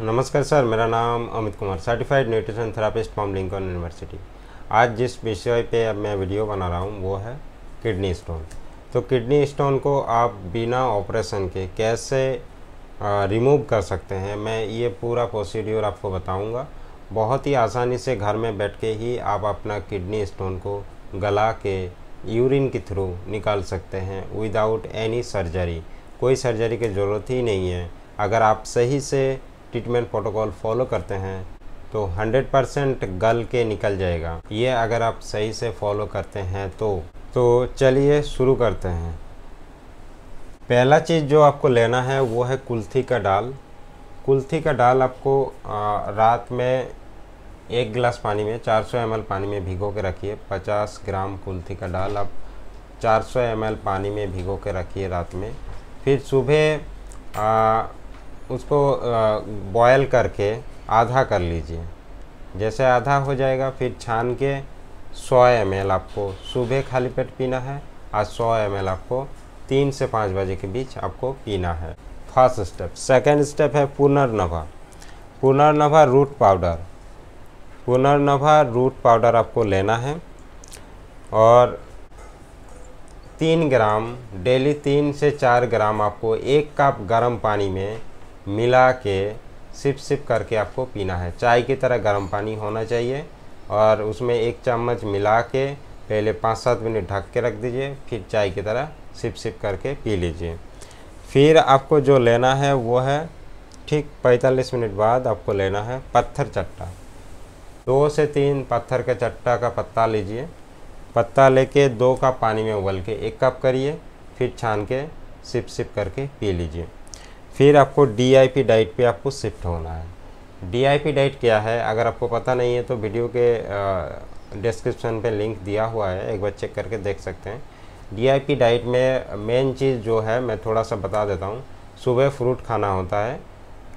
नमस्कार सर, मेरा नाम Amit Kumar certified nutrition therapist from Lincoln university आज जिस विषय पे अब मैं वीडियो बना रहा हूँ, वो है किडनी स्टोन। तो किडनी स्टोन को आप बिना ऑपरेशन के कैसे रिमूव कर सकते हैं, मैं ये पूरा प्रोसीड्योर आपको बताऊँगा। बहुत ही आसानी से घर में बैठ के ही आप अपना किडनी स्टोन को गला के यूरिन के थ्रू निकाल सकते हैं विदाउट एनी सर्जरी कोई सर्जरी की ज़रूरत ही नहीं है। अगर आप सही से ट्रीटमेंट प्रोटोकॉल फॉलो करते हैं तो 100 परसेंट गल के निकल जाएगा। ये अगर आप सही से फॉलो करते हैं तो तो चलिए शुरू करते हैं। पहला चीज़ जो आपको लेना है वो है कुल्थी का डाल कुल्थी का डाल आपको रात में एक गिलास पानी में 400 सौ पानी में भिगो के रखिए। 50 ग्राम कुल्थी का डाल आप 400 सौ पानी में भिगो के रखिए रात में। फिर सुबह उसको बॉयल करके आधा कर लीजिए। जैसे आधा हो जाएगा, फिर छान के 100 एम आपको सुबह खाली पेट पीना है आज 100 एम आपको तीन से पाँच बजे के बीच आपको पीना है। फ़र्स्ट स्टेप सेकेंड स्टेप है पुनर्नभा। पुनर्नभा रूट पाउडर पुनर्नभा रूट पाउडर आपको लेना है और तीन ग्राम डेली तीन से चार ग्राम आपको एक कप गर्म पानी में मिला के सिप सिप करके आपको पीना है। चाय की तरह गर्म पानी होना चाहिए और उसमें एक चम्मच मिला के पहले पाँच सात मिनट ढक के रख दीजिए, फिर चाय की तरह सिप सिप करके पी लीजिए। फिर आपको जो लेना है वो है, ठीक 45 मिनट बाद आपको लेना है पत्थर चट्टा। दो से तीन पत्थर के चट्टा का पत्ता लीजिए। पत्ता लेके दो कप पानी में उबल के एक कप करिए, फिर छान के सिप सिप करके पी लीजिए। फिर आपको डीआईपी डाइट पे आपको शिफ्ट होना है। डीआईपी डाइट क्या है? अगर आपको पता नहीं है तो वीडियो के डिस्क्रिप्शन पे लिंक दिया हुआ है। एक बार चेक करके देख सकते हैं। डीआईपी डाइट में मेन चीज़ जो है, मैं थोड़ा सा बता देता हूँ। सुबह फ्रूट खाना होता है।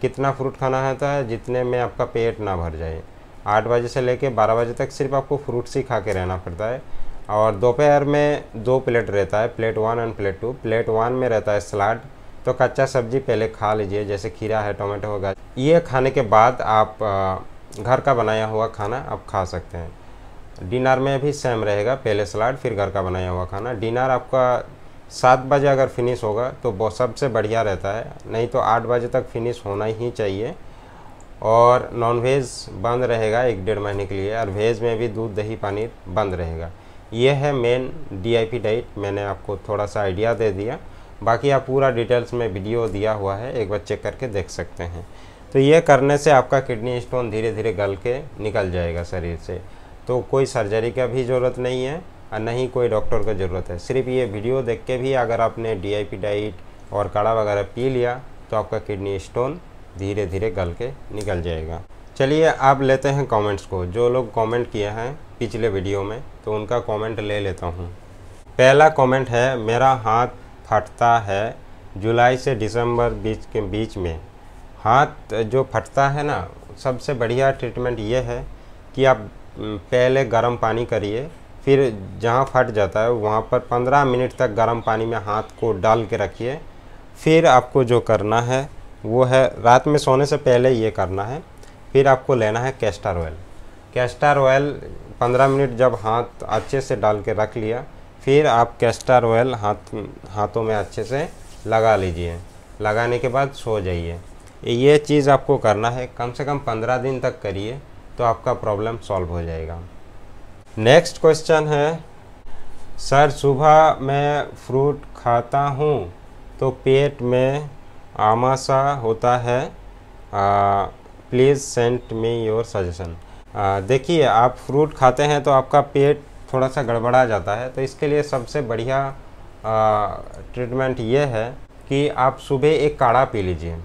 कितना फ्रूट खाना होता है? जितने में आपका पेट ना भर जाए। आठ बजे से लेकर बारह बजे तक सिर्फ़ आपको फ्रूट्स ही खा के रहना पड़ता है। और दोपहर में दो प्लेट रहता है। Plate one and plate two plate one में रहता है सलाद तो कच्चा सब्ज़ी पहले खा लीजिए, जैसे खीरा है, टोमेटो होगा ये खाने के बाद आप घर का बनाया हुआ खाना आप खा सकते हैं। डिनर में भी सेम रहेगा, पहले सलाद फिर घर का बनाया हुआ खाना। डिनर आपका सात बजे अगर फिनिश होगा तो बहुत सबसे बढ़िया रहता है। नहीं तो आठ बजे तक फिनिश होना ही चाहिए। और नॉन वेज बंद रहेगा एक डेढ़ महीने के लिए, और वेज में भी दूध, दही, पनीर बंद रहेगा। ये है मेन डीआईपी डाइट, मैंने आपको थोड़ा सा आइडिया दे दिया। बाकी आप पूरा डिटेल्स में वीडियो दिया हुआ है, एक बार चेक करके देख सकते हैं। तो ये करने से आपका किडनी स्टोन धीरे धीरे गल के निकल जाएगा शरीर से। तो कोई सर्जरी का भी ज़रूरत नहीं है, और नहीं कोई डॉक्टर का ज़रूरत है। सिर्फ़ ये वीडियो देख के भी अगर आपने डीआईपी डाइट और काढ़ा वगैरह पी लिया तो आपका किडनी स्टोन धीरे धीरे गल के निकल जाएगा। चलिए आप लेते हैं कमेंट्स को। जो लोग कमेंट किए हैं पिछले वीडियो में तो उनका कमेंट ले लेता हूँ। पहला कमेंट है, मेरा हाथ फटता है जुलाई से दिसंबर बीच के बीच में। हाथ जो फटता है ना, सबसे बढ़िया ट्रीटमेंट ये है कि आप पहले गर्म पानी करिए, फिर जहाँ फट जाता है वहाँ पर 15 मिनट तक गर्म पानी में हाथ को डाल के रखिए। फिर आपको जो करना है, वो है रात में सोने से पहले ये करना है, फिर आपको लेना है castor oil castor oil 15 minute जब हाथ अच्छे से डाल के रख लिया फिर आप कैस्टर ऑयल हाथ, हाथों में अच्छे से लगा लीजिए। लगाने के बाद सो जाइए। ये चीज़ आपको करना है। कम से कम पंद्रह दिन तक करिए तो आपका प्रॉब्लम सॉल्व हो जाएगा। नेक्स्ट क्वेश्चन है, सर, सुबह मैं फ्रूट खाता हूँ तो पेट में आमाशा होता है? Please sent me your suggestion. देखिए, आप फ्रूट खाते हैं तो आपका पेट थोड़ा सा गड़बड़ा जाता है तो इसके लिए सबसे बढ़िया ट्रीटमेंट ये है कि आप सुबह एक काढ़ा पी लीजिए।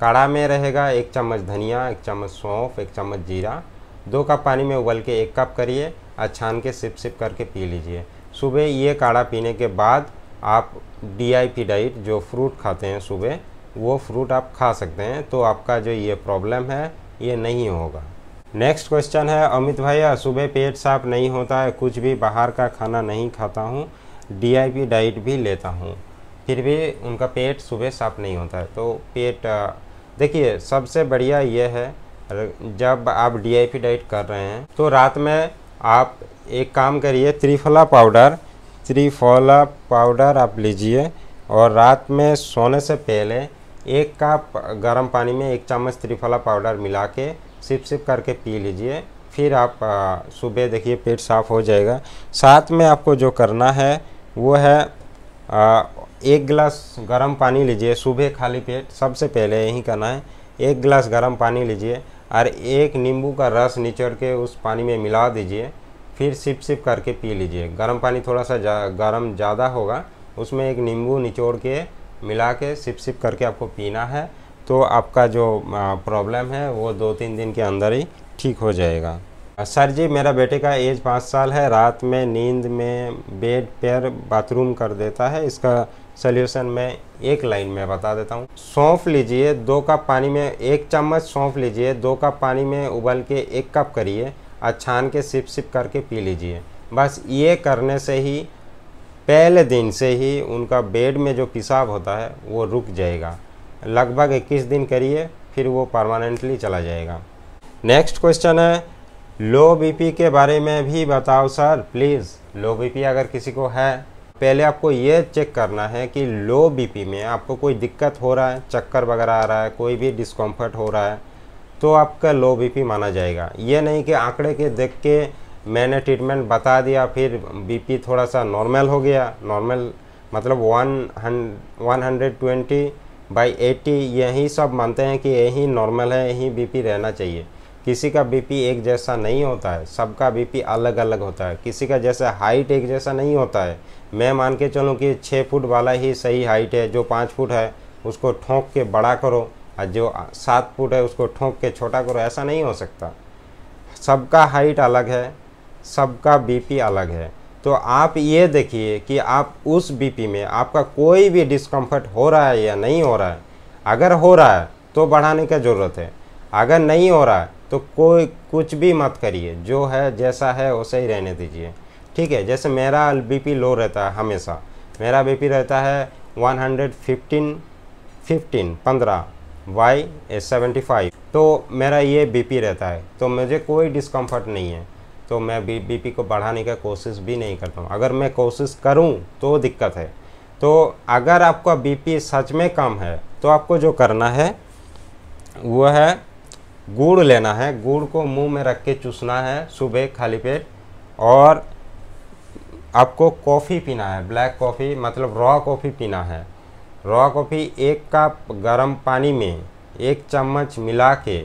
काढ़ा में रहेगा एक चम्मच धनिया, एक चम्मच सौंफ, एक चम्मच जीरा, दो कप पानी में उबल के एक कप करिए और छान के सिप सिप करके पी लीजिए। सुबह ये काढ़ा पीने के बाद आप डी आई पी डाइट जो फ्रूट खाते हैं सुबह, वो फ्रूट आप खा सकते हैं तो आपका जो ये प्रॉब्लम है, ये नहीं होगा। नेक्स्ट क्वेश्चन है, अमित भैया, सुबह पेट साफ़ नहीं होता है, कुछ भी बाहर का खाना नहीं खाता हूँ डीआईपी डाइट भी लेता हूँ। फिर भी उनका पेट सुबह साफ़ नहीं होता है। तो पेट देखिए, सबसे बढ़िया ये है जब आप डीआईपी डाइट कर रहे हैं तो रात में आप एक काम करिए, त्रिफला पाउडर त्रिफला पाउडर आप लीजिए और रात में सोने से पहले एक कप गर्म पानी में एक चम्मच त्रिफला पाउडर मिला के सिप सिप करके पी लीजिए फिर आप सुबह देखिए पेट साफ़ हो जाएगा। साथ में आपको जो करना है वो है आ, एक गिलास गर्म पानी लीजिए सुबह खाली पेट सबसे पहले यही करना है एक गिलास गर्म पानी लीजिए और एक नींबू का रस निचोड़ के उस पानी में मिला दीजिए फिर सिप सिप करके पी लीजिए। गर्म पानी थोड़ा सा जा, गर्म ज़्यादा होगा उसमें एक नींबू निचोड़ के मिला के सिप सिप करके आपको पीना है। तो आपका जो प्रॉब्लम है, वो दो तीन दिन के अंदर ही ठीक हो जाएगा। सर जी, मेरा बेटे का एज पाँच साल है। रात में नींद में बेड पैर बाथरूम कर देता है। इसका सोल्यूशन मैं एक लाइन में बता देता हूँ। सौंफ लीजिए, दो कप पानी में एक चम्मच सौंफ लीजिए, दो कप पानी में उबल के एक कप करिए, और छान के सिप सिप करके पी लीजिए। बस ये करने से ही, पहले दिन से ही उनका बेड में जो पेशाब होता है, वो रुक जाएगा। लगभग 21 दिन करिए फिर वो परमानेंटली चला जाएगा। नेक्स्ट क्वेश्चन है लो बीपी के बारे में भी बताओ सर प्लीज़ लो बीपी अगर किसी को है, पहले आपको ये चेक करना है कि लो बीपी में आपको कोई दिक्कत हो रहा है, चक्कर वगैरह आ रहा है, कोई भी डिस्कम्फर्ट हो रहा है तो आपका लो बीपी माना जाएगा। ये नहीं कि आंकड़े के देख के मैंने ट्रीटमेंट बता दिया, फिर बीपी थोड़ा सा नॉर्मल हो गया। नॉर्मल मतलब one one hundred twenty by eighty यही सब मानते हैं कि यही नॉर्मल है, यही बीपी रहना चाहिए। किसी का बीपी एक जैसा नहीं होता है, सबका बीपी अलग अलग होता है। किसी का जैसा हाइट एक जैसा नहीं होता है। मैं मान के चलूँ कि छः फुट वाला ही सही हाइट है, जो पाँच फुट है, उसको ठोंक के बड़ा करो, और जो सात फुट है, उसको ठोंक के छोटा करो, ऐसा नहीं हो सकता। सबका हाइट अलग है, सबका बीपी अलग है। तो आप ये देखिए कि आप उस बीपी में आपका कोई भी डिस्कम्फर्ट हो रहा है या नहीं हो रहा है, अगर हो रहा है तो बढ़ाने की ज़रूरत है। अगर नहीं हो रहा है तो कोई कुछ भी मत करिए, जो है, जैसा है, वैसे ही रहने दीजिए। ठीक है, जैसे मेरा बीपी लो रहता है हमेशा, मेरा बीपी रहता है 115 15 पंद्रह वाई सेवेंटी फाइव तो मेरा ये बीपी रहता है तो मुझे कोई डिस्कम्फर्ट नहीं है। तो मैं बी बीपी को बढ़ाने का कोशिश भी नहीं करता हूँ। अगर मैं कोशिश करूँ तो दिक्कत है। तो अगर आपका बीपी सच में कम है तो आपको जो करना है वो है गुड़ लेना है। गुड़ को मुँह में रख के चूसना है सुबह खाली पेट और आपको कॉफ़ी पीना है, ब्लैक कॉफ़ी मतलब रॉ कॉफ़ी पीना है। रॉ कॉफ़ी एक कप गर्म पानी में एक चम्मच मिला के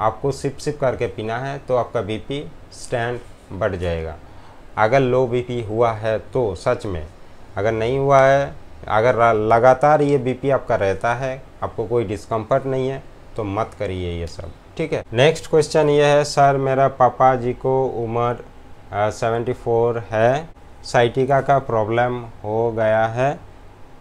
आपको सिप सिप करके पीना है तो आपका बीपी स्टैंड बढ़ जाएगा। अगर लो बीपी हुआ है तो सच में, अगर नहीं हुआ है, अगर लगातार ये बीपी आपका रहता है, आपको कोई डिस्कम्फर्ट नहीं है तो मत करिए ये सब, ठीक है? नेक्स्ट क्वेश्चन ये है, सर, मेरा पापा जी को उम्र सेवेंटी फोर है साइटिका का प्रॉब्लम हो गया है,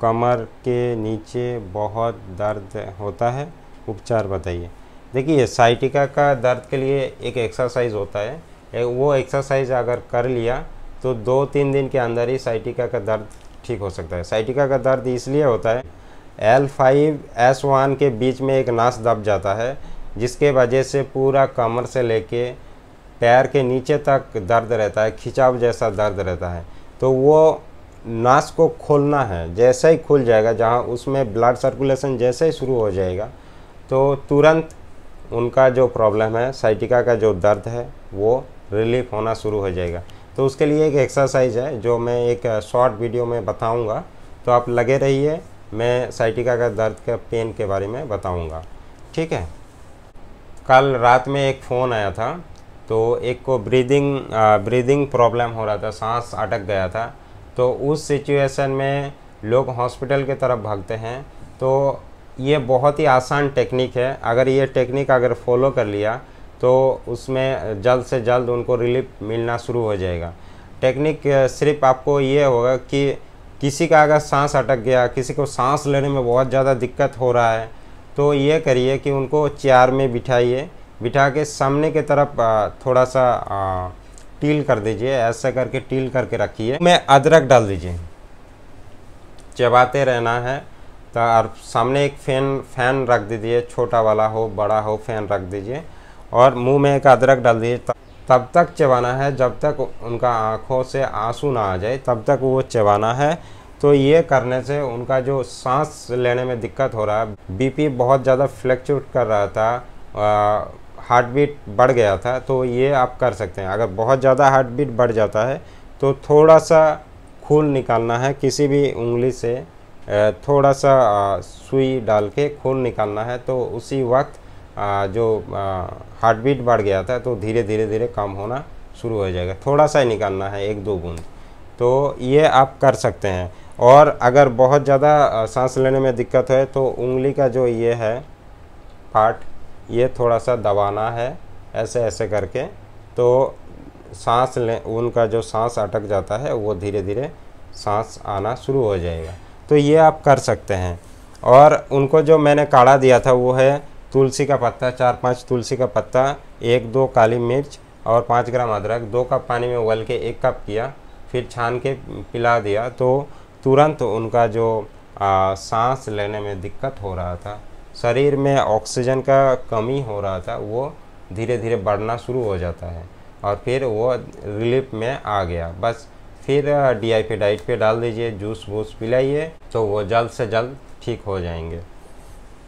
कमर के नीचे बहुत दर्द होता है। उपचार बताइए। देखिए साइटिका का दर्द के लिए एक एक्सरसाइज होता है वो एक्सरसाइज अगर कर लिया तो दो तीन दिन के अंदर ही साइटिका का दर्द ठीक हो सकता है। साइटिका का दर्द इसलिए होता है एल फाइव एस वन के बीच में एक नास दब जाता है, जिसके वजह से पूरा कमर से लेके पैर के नीचे तक दर्द रहता है, खिंचाव जैसा दर्द रहता है। तो वो नास को खोलना है, जैसे ही खुल जाएगा, जहाँ उसमें ब्लड सर्कुलेशन जैसे ही शुरू हो जाएगा तो तुरंत उनका जो प्रॉब्लम है साइटिका का जो दर्द है, वो रिलीफ होना शुरू हो जाएगा। तो उसके लिए एक एक्सरसाइज है, जो मैं एक शॉर्ट वीडियो में बताऊँगा। तो आप लगे रहिए, मैं साइटिका का दर्द के पेन के बारे में बताऊँगा। ठीक है? कल रात में एक फ़ोन आया था तो एक को ब्रीदिंग ब्रीदिंग प्रॉब्लम हो रहा था, सांस अटक गया था। तो उस सिचुएशन में लोग हॉस्पिटल की तरफ़ भागते हैं। तो ये बहुत ही आसान टेक्निक है। अगर ये टेक्निक अगर फॉलो कर लिया तो उसमें जल्द से जल्द उनको रिलीफ मिलना शुरू हो जाएगा। टेक्निक सिर्फ़ आपको ये होगा कि किसी का अगर सांस अटक गया, किसी को सांस लेने में बहुत ज़्यादा दिक्कत हो रहा है तो ये करिए कि उनको चेयर में बिठाइए, बिठा के सामने की तरफ़ थोड़ा सा टील कर दीजिए, ऐसा करके टील करके रखिए। मैं अदरक डाल दीजिए। चबाते रहना है तो और सामने एक फ़ैन फ़ैन रख दीजिए, छोटा वाला हो, बड़ा हो, फ़ैन रख दीजिए। और मुँह में एक अदरक डाल दीजिए तब तक चबाना है, जब तक उनका आँखों से आँसू ना आ जाए, तब तक वो चबाना है। तो ये करने से उनका जो सांस लेने में दिक्कत हो रहा है, बीपी बहुत ज़्यादा फ्लैक्चुएट कर रहा था हार्ट बीट बढ़ गया था तो ये आप कर सकते हैं। अगर बहुत ज़्यादा हार्ट बीट बढ़ जाता है तो थोड़ा सा खून निकालना है, किसी भी उंगली से थोड़ा सा सुई डाल के खून निकालना है तो उसी वक्त जो हार्ट बीट बढ़ गया था तो धीरे धीरे धीरे कम होना शुरू हो जाएगा। थोड़ा सा ही निकालना है, एक, दो बूंद। तो ये आप कर सकते हैं। और अगर बहुत ज़्यादा सांस लेने में दिक्कत है तो उंगली का जो ये है पार्ट ये थोड़ा सा दबाना है, ऐसे ऐसे करके। तो सांस ले, उनका जो सांस अटक जाता है, वो धीरे धीरे सांस आना शुरू हो जाएगा। तो ये आप कर सकते हैं। और उनको जो मैंने काढ़ा दिया था, वो है तुलसी का पत्ता चार पाँच तुलसी का पत्ता एक दो काली मिर्च और पाँच ग्राम अदरक दो कप पानी में उबल के एक कप किया फिर छान के पिला दिया तो तुरंत उनका जो आ, सांस लेने में दिक्कत हो रहा था शरीर में ऑक्सीजन का कमी हो रहा था वो धीरे धीरे बढ़ना शुरू हो जाता है और फिर वो रिलीफ में आ गया। बस फिर डी आई पी डाइट पे डाल दीजिए जूस वूस पिलाइए तो वो जल्द से जल्द ठीक हो जाएँगे।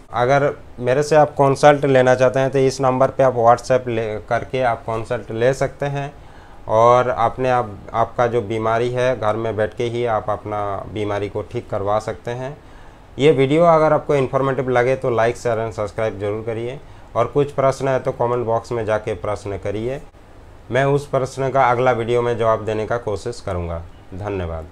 अगर मेरे से आप कंसल्ट लेना चाहते हैं तो इस नंबर पे आप व्हाट्सएप ले, करके आप कंसल्ट ले सकते हैं। और आपने आप, आपका जो बीमारी है, घर में बैठ के ही आप अपना बीमारी को ठीक करवा सकते हैं। ये वीडियो अगर आपको इन्फॉर्मेटिव लगे तो लाइक शेयर एंड सब्सक्राइब ज़रूर करिए। और कुछ प्रश्न है तो कमेंट बॉक्स में जाके प्रश्न करिए। मैं उस प्रश्न का अगला वीडियो में जवाब देने का कोशिश करूँगा। धन्यवाद।